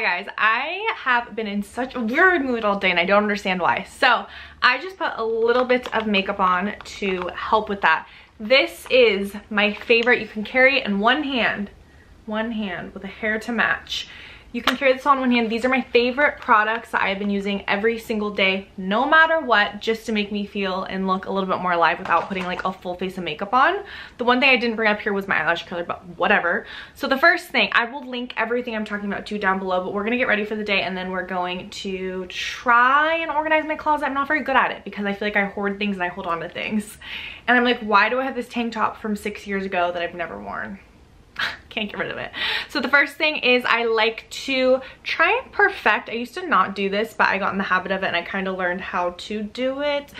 Hi guys, I have been in such a weird mood all day and I don't understand why. So I just put a little bit of makeup on to help with that. This is my favorite. You can carry it in one hand, one hand with a hair to match. You can carry this on one hand. These are my favorite products that I've been using every single day, no matter what, just to make me feel and look a little bit more alive without putting like a full face of makeup on. The one thing I didn't bring up here was my eyelash curler, but whatever. So the first thing, I will link everything I'm talking about to down below, but we're gonna get ready for the day and then we're going to try and organize my closet. I'm not very good at it because I feel like I hoard things and I hold on to things. And I'm like, why do I have this tank top from six years ago that I've never worn? can't get rid of it. So the first thing is I like to try and perfect. I used to not do this, but I got in the habit of it and I kind of learned how to do it.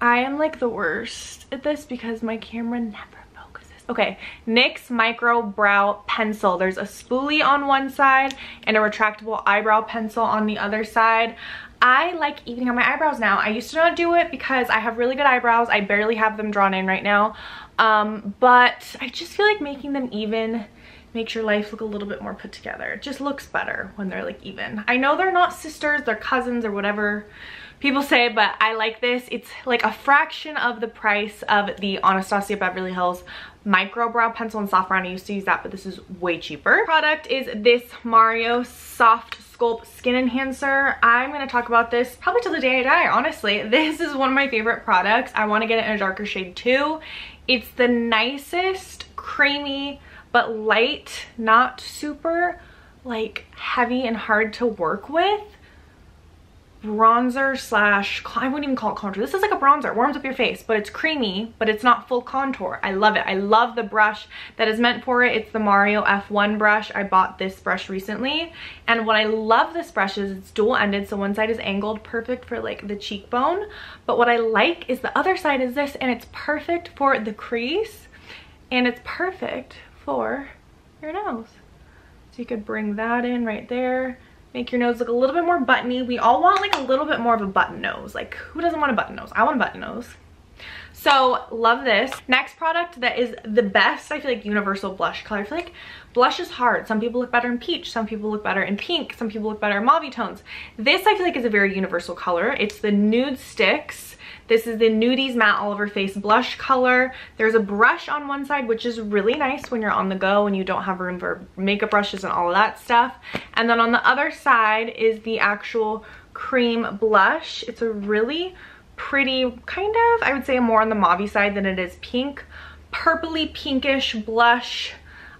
I am like the worst at this because my camera never focuses. Okay, NYX Micro Brow Pencil. There's a spoolie on one side and a retractable eyebrow pencil on the other side. I like evening out my eyebrows now. I used to not do it because I have really good eyebrows. I barely have them drawn in right now. Um, but I just feel like making them even makes your life look a little bit more put together. It just looks better when they're like even. I know they're not sisters, they're cousins or whatever people say, but I like this. It's like a fraction of the price of the Anastasia Beverly Hills micro brow pencil and soft brown. I used to use that, but this is way cheaper. Product is this Mario Soft Sculpt Skin Enhancer. I'm going to talk about this probably till the day I die, honestly. This is one of my favorite products. I want to get it in a darker shade too. It's the nicest, creamy, but light, not super like heavy and hard to work with bronzer slash I wouldn't even call it contour. This is like a bronzer. It warms up your face but it's creamy but it's not full contour. I love it. I love the brush that is meant for it. It's the Mario F1 brush. I bought this brush recently. And what I love this brush is it's dual ended so one side is angled perfect for like the cheekbone. But what I like is the other side is this and it's perfect for the crease and it's perfect for your nose. So you could bring that in right there. Make your nose look a little bit more buttony. We all want like a little bit more of a button nose. Like who doesn't want a button nose? I want a button nose. So love this. Next product that is the best, I feel like universal blush color. I feel like blush is hard. Some people look better in peach, some people look better in pink, some people look better in mauve tones. This I feel like is a very universal color. It's the Nudestix this is the Nudies Matte All Over Face blush color. There's a brush on one side, which is really nice when you're on the go and you don't have room for makeup brushes and all of that stuff. And then on the other side is the actual cream blush. It's a really pretty, kind of, I would say more on the mauve side than it is pink. Purpley pinkish blush.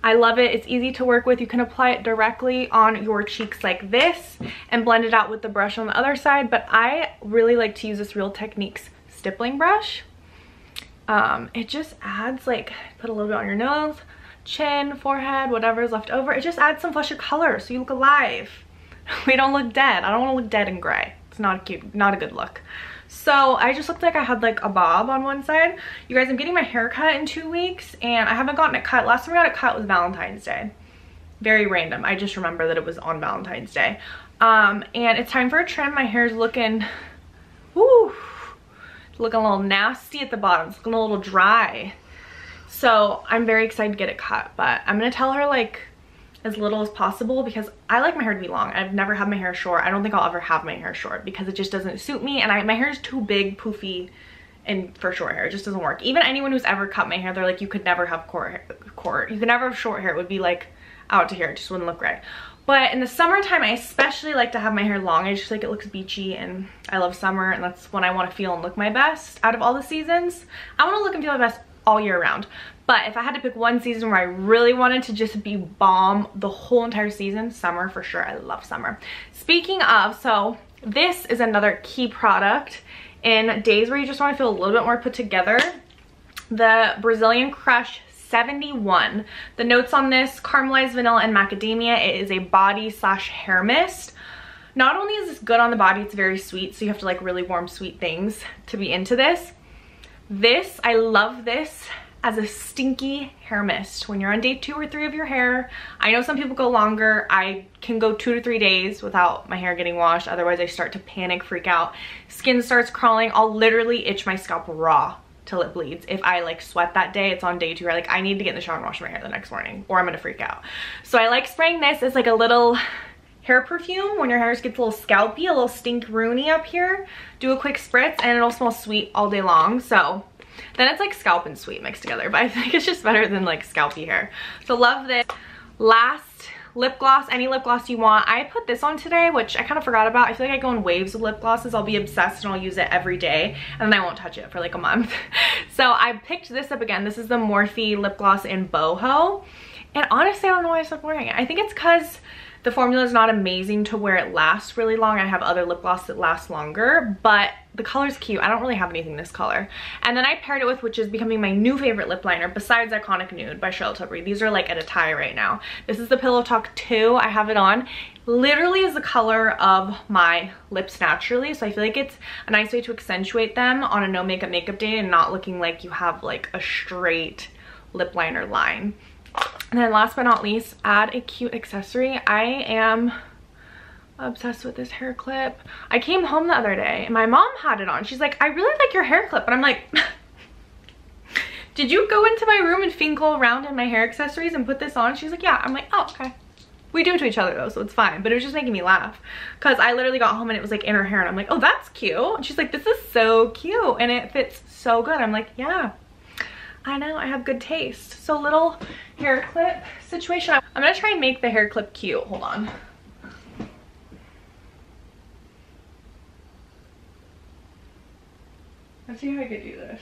I love it. It's easy to work with. You can apply it directly on your cheeks like this and blend it out with the brush on the other side. But I really like to use this Real Techniques stippling brush. Um, it just adds like, put a little bit on your nose, chin, forehead, whatever is left over. It just adds some flush of color so you look alive. We don't look dead. I don't want to look dead and gray. It's not cute, not a good look. So I just looked like I had like a bob on one side. You guys, I'm getting my hair cut in two weeks and I haven't gotten it cut. Last time I got it cut was Valentine's Day. Very random. I just remember that it was on Valentine's Day. Um, and it's time for a trim. My hair's looking, whoo, looking a little nasty at the bottom. It's looking a little dry. So I'm very excited to get it cut, but I'm gonna tell her like as little as possible because I like my hair to be long. I've never had my hair short. I don't think I'll ever have my hair short because it just doesn't suit me and I, my hair is too big, poofy, and for short hair. It just doesn't work. Even anyone who's ever cut my hair, they're like, you could never have court. Court. You could never have short hair. It would be like out to here. It just wouldn't look right. But in the summertime, I especially like to have my hair long. I just like it looks beachy and I love summer and that's when I want to feel and look my best out of all the seasons. I want to look and feel my best all year round. But if I had to pick one season where I really wanted to just be bomb the whole entire season, summer for sure. I love summer. Speaking of, so this is another key product in days where you just want to feel a little bit more put together. The Brazilian Crush 71. The notes on this, caramelized vanilla and macadamia. It is a body slash hair mist. Not only is this good on the body, it's very sweet, so you have to like really warm sweet things to be into this. This, I love this as a stinky hair mist. When you're on day two or three of your hair, I know some people go longer. I can go two to three days without my hair getting washed. Otherwise I start to panic, freak out. Skin starts crawling. I'll literally itch my scalp raw till it bleeds. If I like sweat that day, it's on day two. like I need to get in the shower and wash my hair the next morning or I'm gonna freak out. So I like spraying this as like a little hair perfume when your hair gets a little scalpy, a little stink roony up here. Do a quick spritz and it'll smell sweet all day long. So then it's like scalp and sweet mixed together, but I think it's just better than like scalpy hair. So love this. Last lip gloss, any lip gloss you want. I put this on today, which I kind of forgot about. I feel like I go in waves of lip glosses. I'll be obsessed and I'll use it every day and then I won't touch it for like a month. so I picked this up again. This is the Morphe lip gloss in boho. And honestly, I don't know why I stopped wearing it. I think it's because the formula is not amazing to where it lasts really long. I have other lip gloss that last longer, but the color's cute. I don't really have anything this color. And then I paired it with, which is becoming my new favorite lip liner besides Iconic Nude by Charlotte Tilbury. These are like at a tie right now. This is the Pillow Talk 2. I have it on. Literally is the color of my lips naturally. So I feel like it's a nice way to accentuate them on a no makeup makeup day and not looking like you have like a straight lip liner line. And then last but not least, add a cute accessory. I am obsessed with this hair clip. I came home the other day and my mom had it on. She's like, I really like your hair clip. And I'm like, did you go into my room and finkle around in my hair accessories and put this on? She's like, yeah. I'm like, oh, okay. We do it to each other though, so it's fine. But it was just making me laugh. Cause I literally got home and it was like in her hair and I'm like, oh, that's cute. And she's like, this is so cute. And it fits so good. I'm like, yeah, I know, I have good taste. So little hair clip situation. I'm gonna try and make the hair clip cute. Hold on. Let's see how I could do this.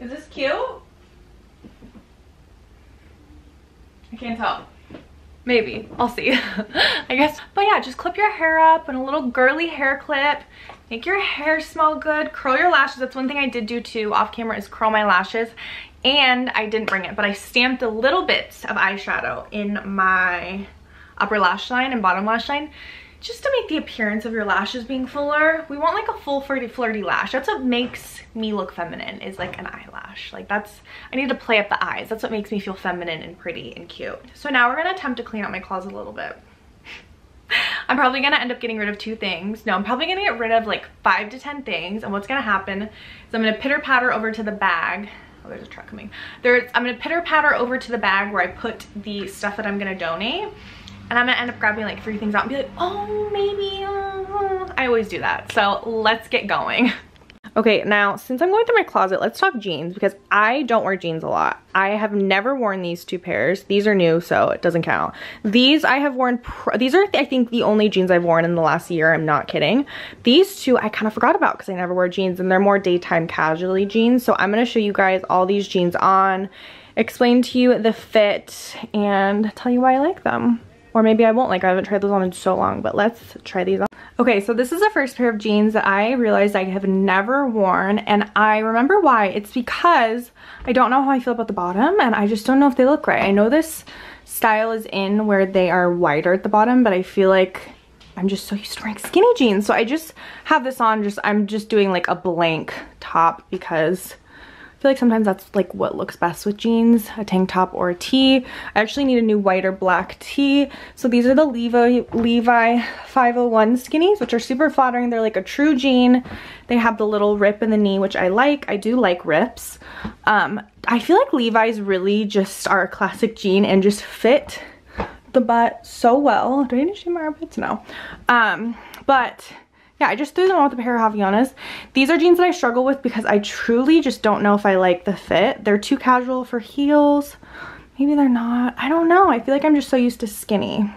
Is this cute? I can't tell. Maybe, I'll see, I guess. But yeah, just clip your hair up and a little girly hair clip. Make your hair smell good. Curl your lashes. That's one thing I did do too off camera is curl my lashes. And I didn't bring it, but I stamped a little bit of eyeshadow in my upper lash line and bottom lash line just to make the appearance of your lashes being fuller, we want like a full flirty, flirty lash. That's what makes me look feminine is like an eyelash. Like that's, I need to play up the eyes. That's what makes me feel feminine and pretty and cute. So now we're gonna attempt to clean out my closet a little bit. I'm probably gonna end up getting rid of two things. No, I'm probably gonna get rid of like five to 10 things. And what's gonna happen is I'm gonna pitter patter over to the bag. Oh, there's a truck coming. There's, I'm gonna pitter patter over to the bag where I put the stuff that I'm gonna donate and I'm gonna end up grabbing like three things out and be like, oh, maybe, uh, I always do that. So let's get going. Okay, now since I'm going through my closet, let's talk jeans because I don't wear jeans a lot. I have never worn these two pairs. These are new, so it doesn't count. These I have worn, these are I think the only jeans I've worn in the last year. I'm not kidding. These two I kind of forgot about because I never wear jeans and they're more daytime casually jeans. So I'm to show you guys all these jeans on, explain to you the fit, and tell you why I like them. Or maybe I won't like, I haven't tried those on in so long, but let's try these on. Okay, so this is the first pair of jeans that I realized I have never worn and I remember why. It's because I don't know how I feel about the bottom and I just don't know if they look right. I know this style is in where they are wider at the bottom, but I feel like I'm just so used to wearing skinny jeans. So I just have this on, just I'm just doing like a blank top because feel like sometimes that's like what looks best with jeans, a tank top or a tee. I actually need a new white or black tee. So these are the Levi, Levi 501 skinnies, which are super flattering. They're like a true jean. They have the little rip in the knee, which I like. I do like rips. Um, I feel like Levi's really just are a classic jean and just fit the butt so well. Do I need to shave my armpits? No. Um, but yeah, I just threw them on with a pair of Havaianas. These are jeans that I struggle with because I truly just don't know if I like the fit. They're too casual for heels. Maybe they're not. I don't know. I feel like I'm just so used to skinny.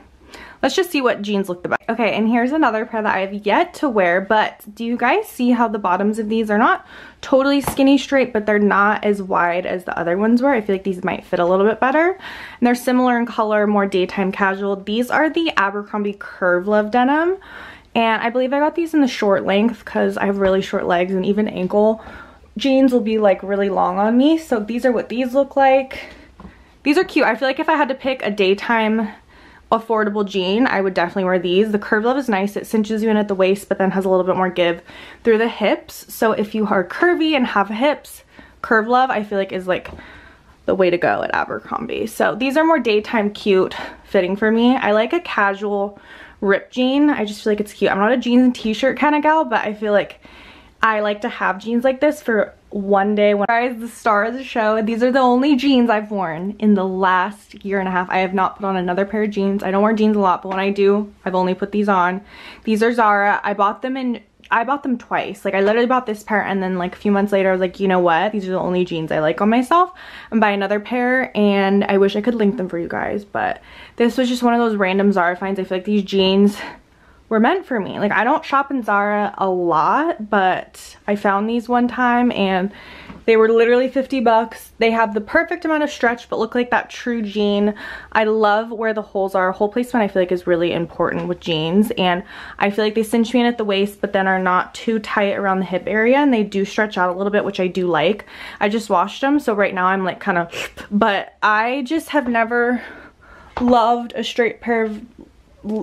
Let's just see what jeans look the best. Okay, and here's another pair that I have yet to wear, but do you guys see how the bottoms of these are not totally skinny straight, but they're not as wide as the other ones were. I feel like these might fit a little bit better. And they're similar in color, more daytime casual. These are the Abercrombie Curve Love denim. And I believe I got these in the short length because I have really short legs and even ankle jeans will be like really long on me. So these are what these look like. These are cute. I feel like if I had to pick a daytime affordable jean, I would definitely wear these. The curve love is nice. It cinches you in at the waist, but then has a little bit more give through the hips. So if you are curvy and have hips, curve love I feel like is like the way to go at Abercrombie. So these are more daytime cute fitting for me. I like a casual rip jean. I just feel like it's cute. I'm not a jeans and t-shirt kind of gal, but I feel like I like to have jeans like this for one day when I guys the star of the show these are the only jeans I've worn in the last year and a half I have not put on another pair of jeans I don't wear jeans a lot but when I do I've only put these on these are Zara I bought them in I bought them twice. Like I literally bought this pair and then like a few months later I was like, you know what? These are the only jeans I like on myself. And buy another pair and I wish I could link them for you guys. But this was just one of those random Zara finds. I feel like these jeans were meant for me. Like I don't shop in Zara a lot, but I found these one time and they were literally 50 bucks. They have the perfect amount of stretch but look like that true jean. I love where the holes are. Hole placement I feel like is really important with jeans and I feel like they cinch me in at the waist but then are not too tight around the hip area and they do stretch out a little bit which I do like. I just washed them so right now I'm like kind of but I just have never loved a straight pair of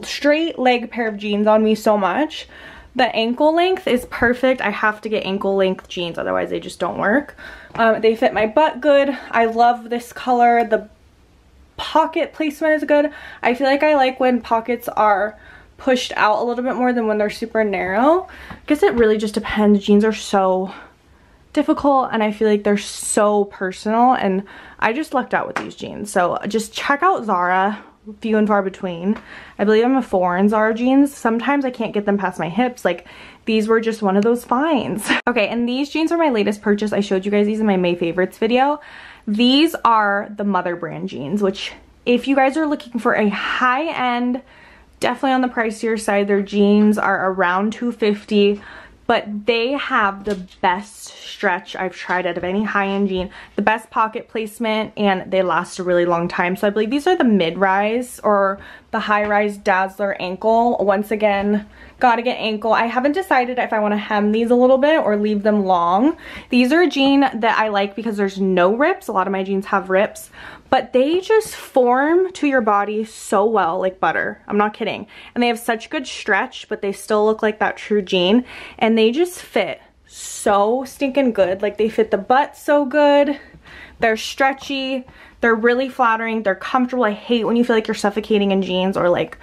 straight leg pair of jeans on me so much the ankle length is perfect. I have to get ankle length jeans, otherwise they just don't work. Um, they fit my butt good. I love this color. The pocket placement is good. I feel like I like when pockets are pushed out a little bit more than when they're super narrow. I guess it really just depends. Jeans are so difficult and I feel like they're so personal and I just lucked out with these jeans. So just check out Zara few and far between. I believe I'm a four in Zara jeans. Sometimes I can't get them past my hips. Like these were just one of those finds. okay, and these jeans are my latest purchase. I showed you guys these in my May favorites video. These are the Mother brand jeans, which if you guys are looking for a high end, definitely on the pricier side, their jeans are around 250 but they have the best stretch I've tried out of any high-end jean, the best pocket placement, and they last a really long time. So I believe these are the mid-rise or the high-rise Dazzler ankle. Once again, gotta get ankle. I haven't decided if I want to hem these a little bit or leave them long. These are a jean that I like because there's no rips. A lot of my jeans have rips, but they just form to your body so well like butter i'm not kidding and they have such good stretch but they still look like that true jean and they just fit so stinking good like they fit the butt so good they're stretchy they're really flattering they're comfortable i hate when you feel like you're suffocating in jeans or like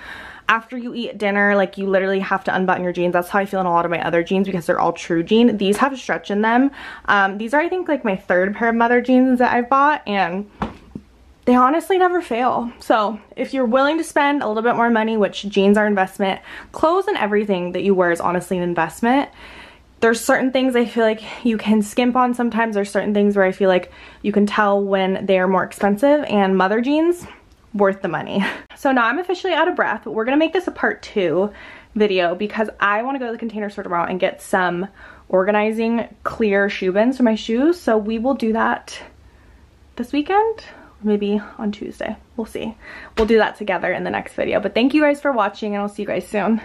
after you eat dinner like you literally have to unbutton your jeans that's how i feel in a lot of my other jeans because they're all true jean these have stretch in them um, these are i think like my third pair of mother jeans that i've bought and they honestly never fail. So if you're willing to spend a little bit more money, which jeans are investment, clothes and everything that you wear is honestly an investment. There's certain things I feel like you can skimp on sometimes. There's certain things where I feel like you can tell when they are more expensive and mother jeans, worth the money. So now I'm officially out of breath, but we're gonna make this a part two video because I wanna go to the container store tomorrow and get some organizing clear shoe bins for my shoes. So we will do that this weekend maybe on Tuesday. We'll see. We'll do that together in the next video. But thank you guys for watching and I'll see you guys soon.